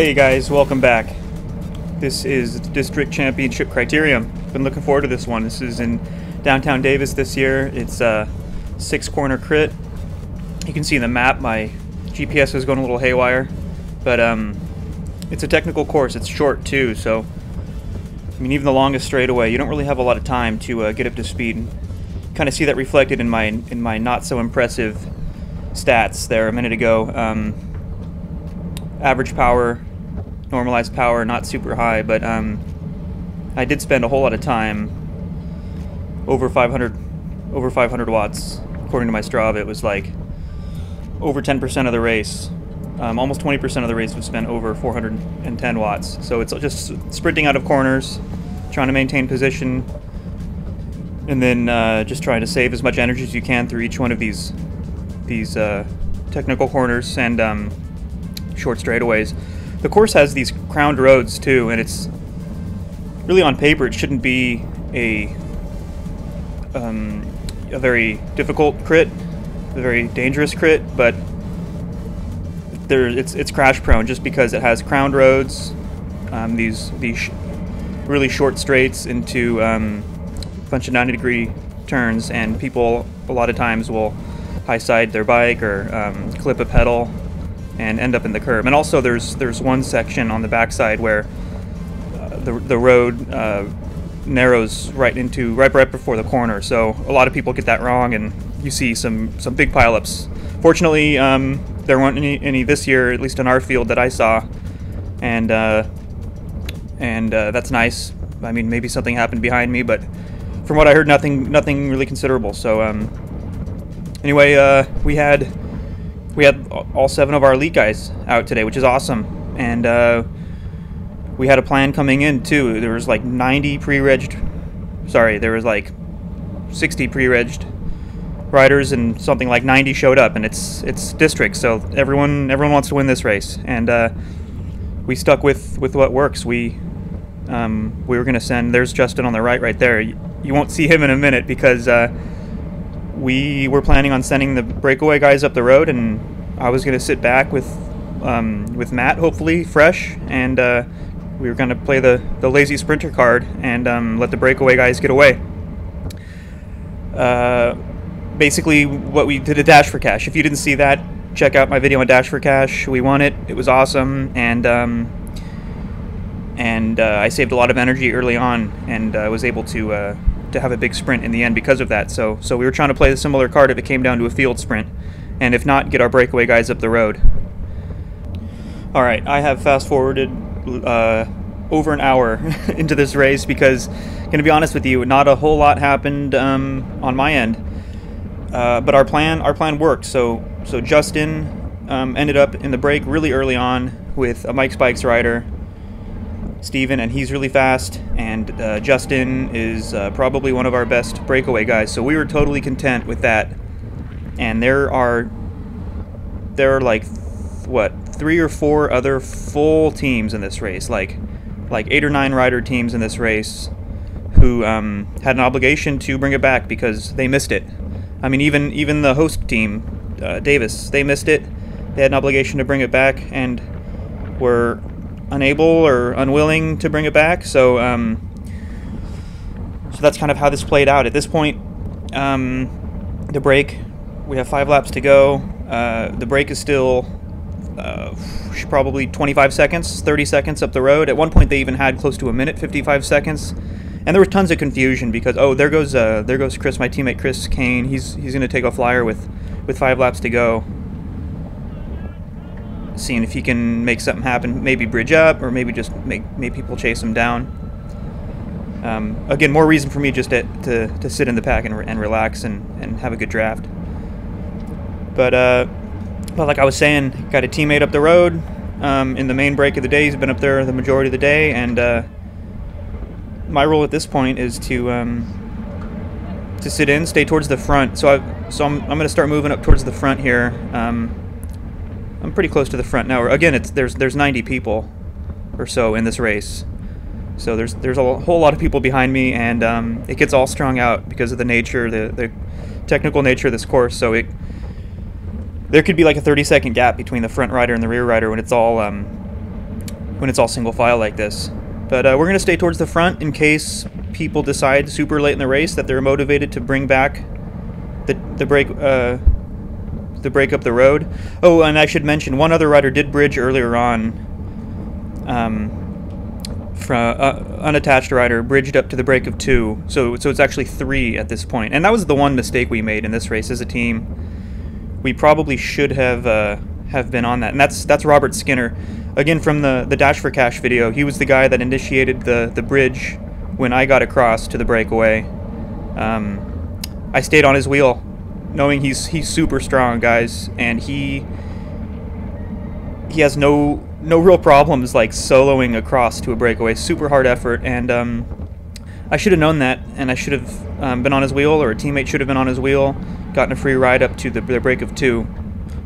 Hey guys, welcome back. This is District Championship Criterium. Been looking forward to this one. This is in downtown Davis this year. It's a six corner crit. You can see in the map, my GPS is going a little haywire, but um, it's a technical course. It's short too, so I mean, even the longest straightaway, you don't really have a lot of time to uh, get up to speed. Kind of see that reflected in my in my not so impressive stats there a minute ago. Um, average power, normalized power, not super high, but um, I did spend a whole lot of time over 500 over 500 watts. According to my Strava, it was like over 10% of the race. Um, almost 20% of the race was spent over 410 watts. So it's just sprinting out of corners, trying to maintain position, and then uh, just trying to save as much energy as you can through each one of these these uh, technical corners and um, short straightaways. The course has these crowned roads too, and it's really on paper it shouldn't be a um, a very difficult crit, a very dangerous crit, but there it's it's crash prone just because it has crowned roads, um, these these sh really short straights into um, a bunch of 90 degree turns, and people a lot of times will high side their bike or um, clip a pedal and end up in the curb. And also there's there's one section on the backside where uh, the the road uh, narrows right into right right before the corner. So a lot of people get that wrong, and you see some some big pileups. Fortunately, um, there weren't any, any this year, at least in our field that I saw, and uh, and uh, that's nice. I mean, maybe something happened behind me, but from what I heard, nothing nothing really considerable. So um, anyway, uh, we had we had all seven of our elite guys out today, which is awesome, and uh, we had a plan coming in too. There was like 90 pre-regged, sorry, there was like 60 pre-regged riders, and something like 90 showed up, and it's it's district, so everyone everyone wants to win this race, and uh, we stuck with with what works. We um, we were gonna send. There's Justin on the right, right there. You, you won't see him in a minute because. Uh, we were planning on sending the breakaway guys up the road, and I was going to sit back with um, with Matt, hopefully fresh, and uh, we were going to play the, the lazy sprinter card and um, let the breakaway guys get away. Uh, basically, what we did a dash for cash. If you didn't see that, check out my video on dash for cash. We won it. It was awesome, and um, and uh, I saved a lot of energy early on, and uh, was able to uh, to have a big sprint in the end because of that. So so we were trying to play the similar card if it came down to a field sprint, and if not, get our breakaway guys up the road. All right, I have fast forwarded uh, over an hour into this race because, to be honest with you, not a whole lot happened um, on my end. Uh, but our plan our plan worked. So so Justin um, ended up in the break really early on with a Mike's Bikes rider Stephen, and he's really fast. And uh, Justin is uh, probably one of our best breakaway guys. So we were totally content with that. And there are there are like what three or four other full teams in this race, like like eight or nine rider teams in this race, who um, had an obligation to bring it back because they missed it. I mean, even even the host team, uh, Davis, they missed it. They had an obligation to bring it back, and were unable or unwilling to bring it back. So, um, so that's kind of how this played out. At this point, um, the break, we have five laps to go. Uh, the break is still uh, probably 25 seconds, 30 seconds up the road. At one point, they even had close to a minute, 55 seconds. And there was tons of confusion because oh, there goes uh, there goes Chris, my teammate Chris Kane. He's he's going to take a flyer with with five laps to go seeing if he can make something happen, maybe bridge up, or maybe just make make people chase him down. Um, again, more reason for me just to, to, to sit in the pack and, and relax and, and have a good draft. But, uh, but like I was saying, got a teammate up the road um, in the main break of the day. He's been up there the majority of the day, and uh, my role at this point is to um, to sit in, stay towards the front. So I so I'm, I'm going to start moving up towards the front here. Um, I'm pretty close to the front now. Again, it's there's there's 90 people or so in this race, so there's there's a whole lot of people behind me, and um, it gets all strung out because of the nature, the the technical nature of this course. So it there could be like a 30 second gap between the front rider and the rear rider when it's all um, when it's all single file like this. But uh, we're going to stay towards the front in case people decide super late in the race that they're motivated to bring back the the break uh, the break up the road. Oh, and I should mention one other rider did bridge earlier on. Um, from uh, unattached rider bridged up to the break of two, so so it's actually three at this point. point, and that was the one mistake we made in this race as a team. We probably should have uh, have been on that, and that's that's Robert Skinner, again from the the Dash for Cash video. He was the guy that initiated the the bridge when I got across to the breakaway. Um, I stayed on his wheel, knowing he's he's super strong, guys, and he he has no no real problems like soloing across to a breakaway. Super hard effort, and um, I should have known that, and I should have um, been on his wheel, or a teammate should have been on his wheel, gotten a free ride up to the, the break of two.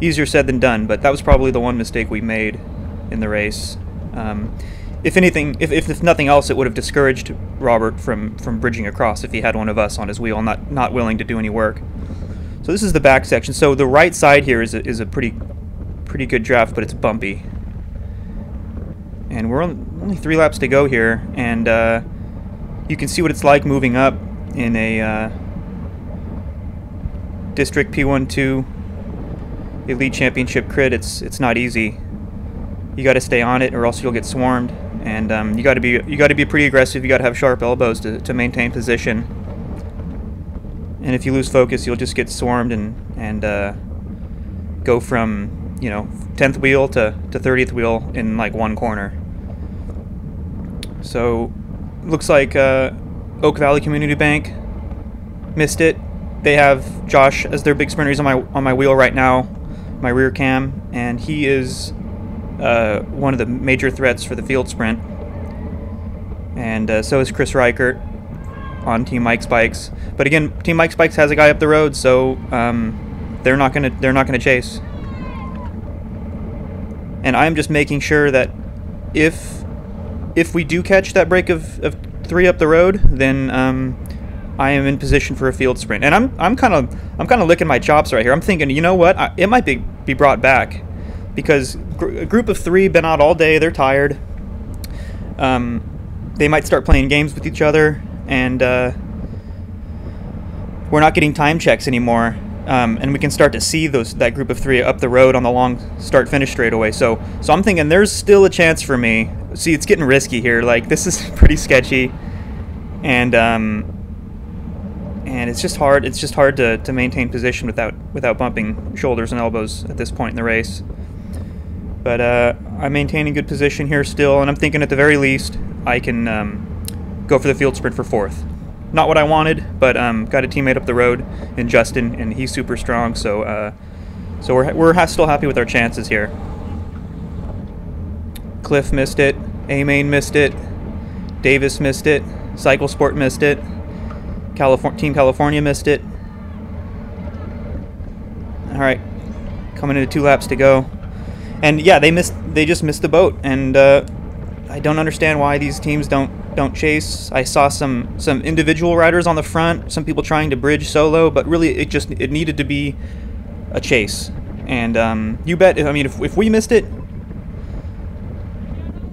Easier said than done, but that was probably the one mistake we made in the race. Um, if anything, if, if, if nothing else, it would have discouraged Robert from, from bridging across if he had one of us on his wheel, not not willing to do any work. So this is the back section. So the right side here is a, is a pretty pretty good draft, but it's bumpy. And we're only three laps to go here, and uh, you can see what it's like moving up in a uh, District P12 Elite Championship crit. It's it's not easy. You got to stay on it, or else you'll get swarmed. And um, you got to be you got to be pretty aggressive. You got to have sharp elbows to, to maintain position. And if you lose focus, you'll just get swarmed and and uh, go from you know 10th wheel to, to 30th wheel in like one corner. So, looks like uh, Oak Valley Community Bank missed it. They have Josh as their big sprinter. He's on my on my wheel right now, my rear cam, and he is uh, one of the major threats for the field sprint. And uh, so is Chris Reichert on Team Mike's bikes. But again, Team Mike's bikes has a guy up the road, so um, they're not gonna they're not gonna chase. And I'm just making sure that if if we do catch that break of, of three up the road, then um, I am in position for a field sprint. And I'm I'm kind of I'm kind of licking my chops right here. I'm thinking, you know what? I, it might be be brought back because gr- a group of three been out all day. They're tired. Um, they might start playing games with each other, and uh, we're not getting time checks anymore. Um, and we can start to see those that group of three up the road on the long start finish straightaway. So so I'm thinking there's still a chance for me. See, it's getting risky here. Like this is pretty sketchy, and um, and it's just hard. It's just hard to, to maintain position without without bumping shoulders and elbows at this point in the race. But uh, I'm maintaining good position here still, and I'm thinking at the very least I can um, go for the field sprint for fourth. Not what I wanted, but um, got a teammate up the road in Justin, and he's super strong. So, uh, so we're we're still happy with our chances here. Cliff missed it. Amain missed it. Davis missed it. Cycle Sport missed it. Team California missed it. All right, coming into two laps to go, and yeah, they missed. They just missed the boat, and uh, I don't understand why these teams don't don't chase. I saw some some individual riders on the front, some people trying to bridge solo, but really it just it needed to be a chase. And um, you bet. I mean, if if we missed it,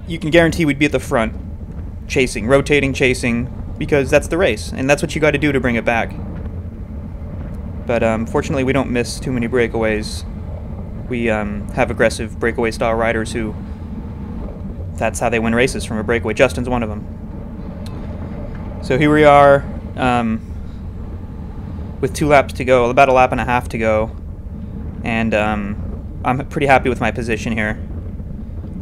you can guarantee we'd be at the front, chasing, rotating, chasing, because that's the race, and that's what you got to do to bring it back. But um, fortunately, we don't miss too many breakaways. We um, have aggressive breakaway style riders who. That's how they win races from a breakaway. Justin's one of them. So here we are um, with two laps to go, about a lap and a half to go, and um, I'm pretty happy with my position here.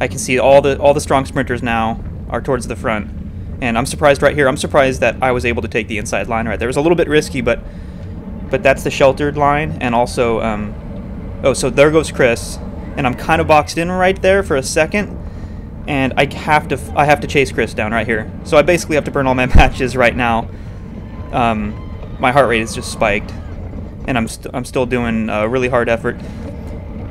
I can see all the all the strong sprinters now are towards the front, and I'm surprised right here. I'm surprised that I was able to take the inside line right there. It was a little bit risky, but but that's the sheltered line, and also um, oh, so there goes Chris, and I'm kind of boxed in right there for a second and I have to I have to chase Chris down right here. So I basically have to burn all my matches right now. Um, my heart rate is just spiked, and I'm i st I'm still doing a really hard effort.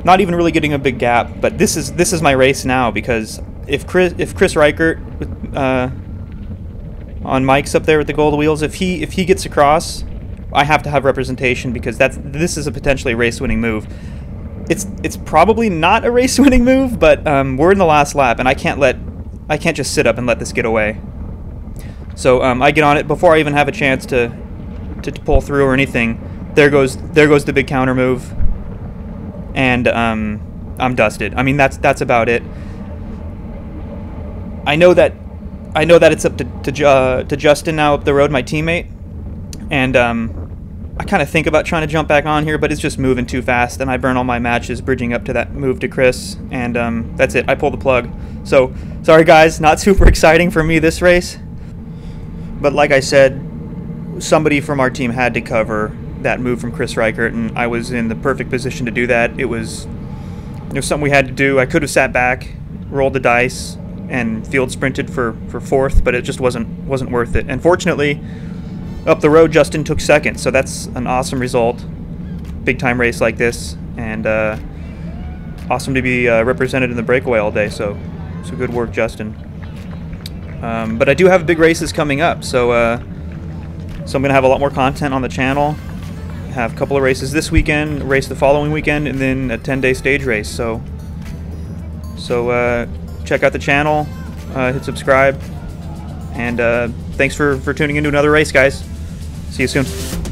Not even really getting a big gap, but this is this is my race now because if Chris if Chris Reichert uh, on Mike's up there with the gold wheels, if he if he gets across, I have to have representation because that's this is a potentially race winning move it's it's probably not a race winning move, but um, we're in the last lap, and I can't let I can't just sit up and let this get away. So um, I get on it before I even have a chance to, to, to pull through or anything. There goes there goes the big counter move, and um, I'm dusted. I mean that's that's about it. I know that I know that it's up to to, uh, to Justin now up the road, my teammate, and um, I kind of think about trying to jump back on here, but it's just moving too fast, and I burn all my matches bridging up to that move to Chris, and um, that's it. I pull the plug. So sorry guys, not super exciting for me this race, but like I said, somebody from our team had to cover that move from Chris Reichert, and I was in the perfect position to do that. It was it was something we had to do. I could have sat back, rolled the dice, and field sprinted for, for fourth, but it just wasn't wasn't worth it. And fortunately, up the road, Justin took second, so that's an awesome result. Big time race like this, and uh, awesome to be uh, represented in the breakaway all day. So, so good work, Justin. Um, but I do have big races coming up, so uh, so I'm gonna have a lot more content on the channel. Have a couple of races this weekend, race the following weekend, and then a 10-day stage race. So, so uh, check out the channel, uh, hit subscribe, and uh, thanks for, for tuning into another race, guys. See you soon.